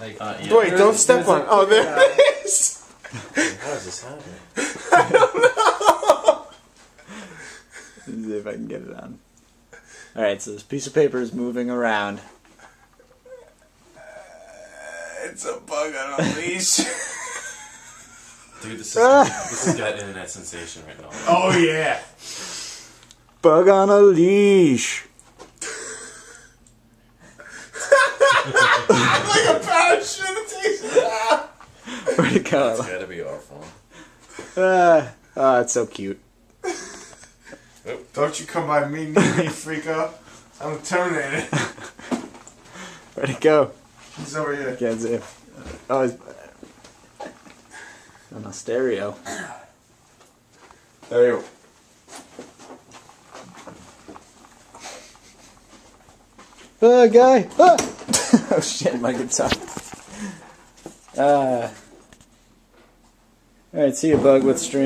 Like, Uh, yeah. Wait, don't step on. Oh, there it is. How does this happen? Let's see if I can get it on. Alright, so this piece of paper is moving around. It's a bug on a leash. Dude, this is this has got internet sensation right now. oh yeah. Bug on a leash. like a parachute takes it out. Where'd it go? It's gotta be our phone. Ah, oh, it's so cute. Don't you come by me, me, me, freako. I'm a Terminator. Where'd it go? He's over here. Can't see. it. Oh, it's on a stereo. There you go. Oh, guy! Ah! oh shit, my guitar. Uh, Alright, see you, Bug with stream.